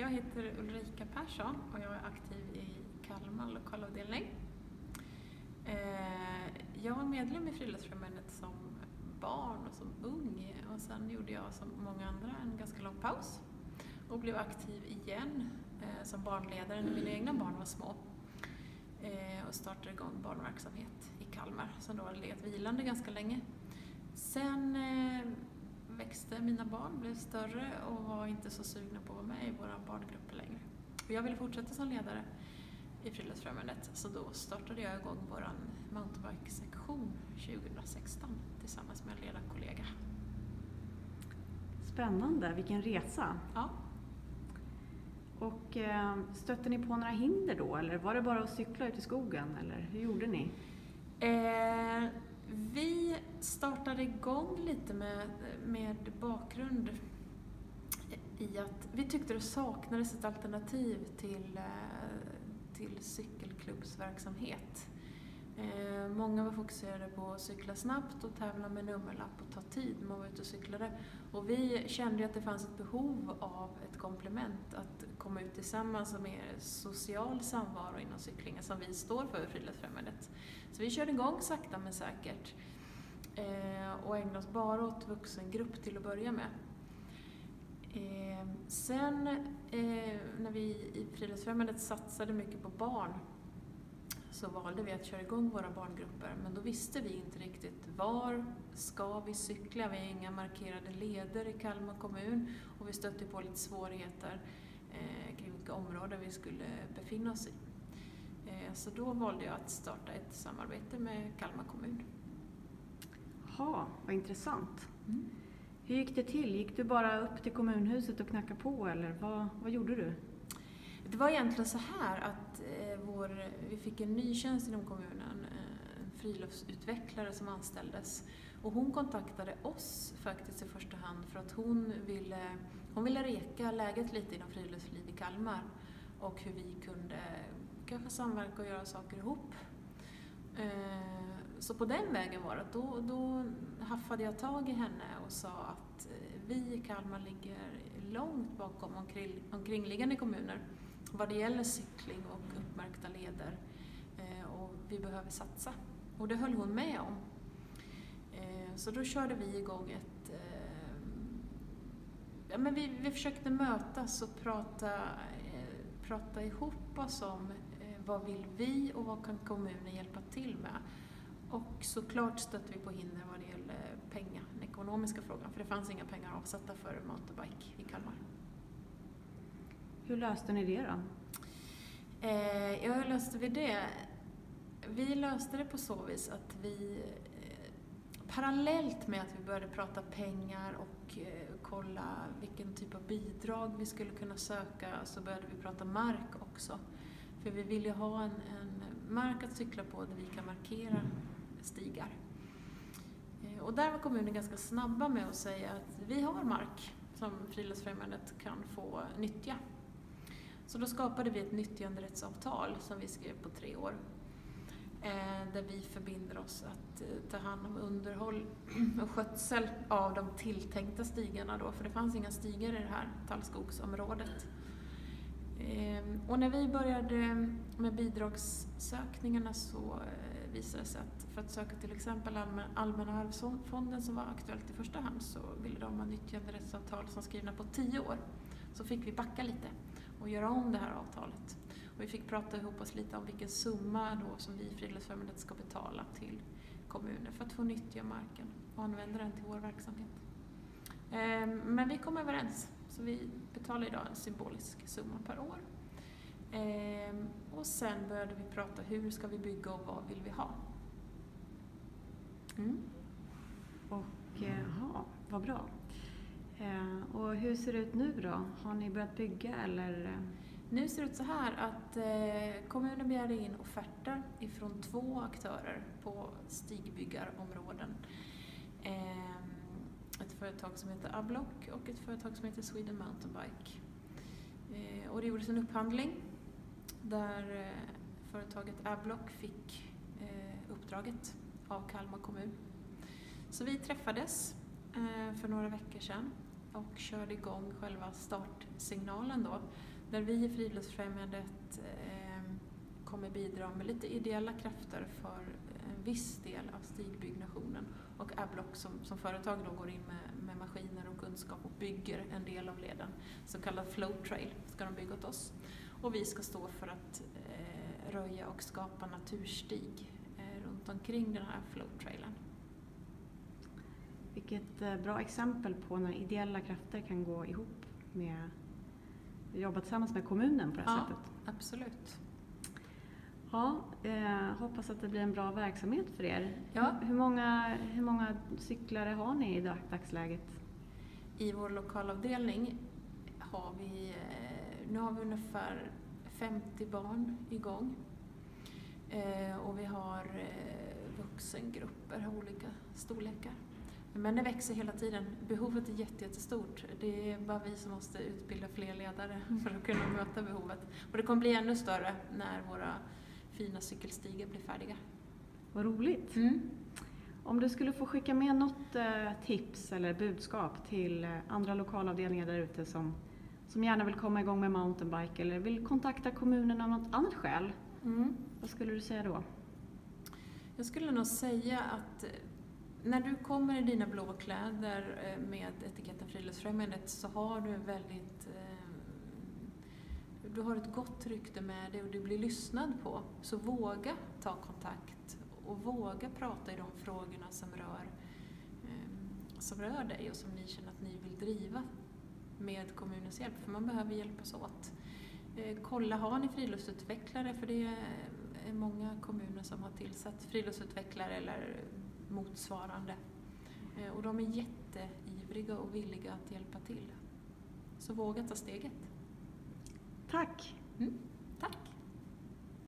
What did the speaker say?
Jag heter Ulrika Persson och jag är aktiv i Kalmar lokalavdelning. Eh, jag var medlem i Friluftsfrämjandet som barn och som ung och sen gjorde jag som många andra en ganska lång paus och blev aktiv igen eh, som barnledare när mina egna barn var små eh, och startade igång barnverksamhet i Kalmar som då hade legat vilande ganska länge. Sen växte mina barn, blev större och var inte så sugna på att vara med i våra barngrupper längre. Och jag ville fortsätta som ledare i Friluftsfrämjandet så då startade jag igång vår mountainbike-sektion 2016 tillsammans med en ledarkollega. Spännande, vilken resa! Ja. Och eh, stötte ni på några hinder då eller var det bara att cykla ut i skogen eller hur gjorde ni? Eh, startade igång lite med, med bakgrund i att vi tyckte det saknades ett alternativ till, eh, till cykelklubbsverksamhet. Eh, många var fokuserade på att cykla snabbt och tävla med nummerlapp och ta tid när man var ute och cyklade. Och vi kände att det fanns ett behov av ett komplement, att komma ut tillsammans och mer social samvaro inom cyklingen som vi står för i Friluftsfrämjandet. Så vi körde igång sakta men säkert Eh, och ägna oss bara åt vuxengrupp till att börja med. Eh, sen eh, när vi i Friluftsfrämjandet satsade mycket på barn så valde vi att köra igång våra barngrupper men då visste vi inte riktigt var ska vi cykla? Vi har inga markerade leder i Kalmar kommun och vi stötte på lite svårigheter eh, kring vilka områden vi skulle befinna oss i. Eh, så då valde jag att starta ett samarbete med Kalmar kommun. Jaha, vad intressant. Mm. Hur gick det till? Gick du bara upp till kommunhuset och knackade på eller vad, vad gjorde du? Det var egentligen så här att eh, vår, vi fick en ny tjänst inom kommunen, eh, en friluftsutvecklare som anställdes. Och hon kontaktade oss faktiskt i första hand för att hon ville, hon ville reka läget lite inom friluftsliv i Kalmar och hur vi kunde kanske samverka och göra saker ihop. Eh, så på den vägen var det. Då, då haffade jag tag i henne och sa att eh, vi i Kalmar ligger långt bakom omkring, omkringliggande kommuner vad det gäller cykling och uppmärkta leder eh, och vi behöver satsa. Och det höll hon med om. Eh, så då körde vi igång ett... Ja, men vi, vi försökte mötas och prata, prata ihop oss om vad vill vi och vad kan kommunen hjälpa till med. Och såklart stötte vi på hinder vad det gäller pengar, den ekonomiska frågan, för det fanns inga pengar avsatta för mountainbike i Kalmar. Hur löste ni det då? Eh, ja, hur löste vi det? Vi löste det på så vis att vi eh, parallellt med att vi började prata pengar och eh, kolla vilken typ av bidrag vi skulle kunna söka så började vi prata mark också. För vi vill ju ha en, en mark att cykla på där vi kan markera stigar. Eh, och där var kommunen ganska snabba med att säga att vi har mark som Friluftsfrämjandet kan få nyttja så då skapade vi ett nyttjanderättsavtal som vi skrev på tre år. Eh, där vi förbinder oss att eh, ta hand om underhåll och skötsel av de tilltänkta stigarna då, för det fanns inga stigar i det här tallskogsområdet. Ehm, och när vi började med bidragssökningarna så eh, visade det sig att för att söka till exempel Allmänna arvsfonden som var aktuellt i första hand så ville de ha nyttjanderättsavtal som skrivna på tio år. Så fick vi backa lite och göra om det här avtalet. Och vi fick prata ihop oss lite om vilken summa då som vi i Friluftsfrämjandet ska betala till kommunen för att få nyttja marken och använda den till vår verksamhet. Ehm, men vi kom överens, så vi betalar idag en symbolisk summa per år. Ehm, och sen började vi prata hur ska vi bygga och vad vill vi ha? Mm. Och eh, jaha, vad bra. Eh, och hur ser det ut nu då? Har ni börjat bygga eller? Nu ser det ut så här att eh, kommunen begärde in offerter ifrån två aktörer på stigbyggarområden. Eh, ett företag som heter Ablock och ett företag som heter Sweden Mountainbike. Och det gjordes en upphandling där eh, företaget Ablock fick eh, uppdraget av Kalmar kommun. Så vi träffades eh, för några veckor sedan och körde igång själva startsignalen då. Där vi i Friluftsfrämjandet kommer bidra med lite ideella krafter för en viss del av stigbyggnationen. Och Ablock som, som företag då går in med, med maskiner och kunskap och bygger en del av leden. Så kallad flow trail ska de bygga åt oss. Och vi ska stå för att eh, röja och skapa naturstig eh, runt omkring den här flow trailen. Vilket eh, bra exempel på när ideella krafter kan gå ihop med jobba tillsammans med kommunen på det här ja, sättet. Absolut. Ja, eh, hoppas att det blir en bra verksamhet för er. Ja. Hur, många, hur många cyklare har ni i dag, dagsläget? I vår lokalavdelning har vi, eh, nu har vi ungefär 50 barn igång. Eh, och vi har eh, vuxengrupper av olika storlekar. Men det växer hela tiden. Behovet är jättestort. Det är bara vi som måste utbilda fler ledare för att kunna möta behovet. Och det kommer bli ännu större när våra fina cykelstigar blir färdiga. Vad roligt! Mm. Om du skulle få skicka med något eh, tips eller budskap till andra lokalavdelningar där ute som, som gärna vill komma igång med mountainbike eller vill kontakta kommunen av något annat skäl. Mm. Vad skulle du säga då? Jag skulle nog säga att när du kommer i dina blå kläder eh, med etiketten Friluftsfrämjandet så har du väldigt eh, du har ett gott rykte med dig och du blir lyssnad på. Så våga ta kontakt och våga prata i de frågorna som rör, eh, som rör dig och som ni känner att ni vill driva med kommunens hjälp, för man behöver hjälpas åt. Kolla, har ni friluftsutvecklare? För det är många kommuner som har tillsatt friluftsutvecklare eller motsvarande. Eh, och de är jätteivriga och villiga att hjälpa till. Så våga ta steget. Tack! Mm.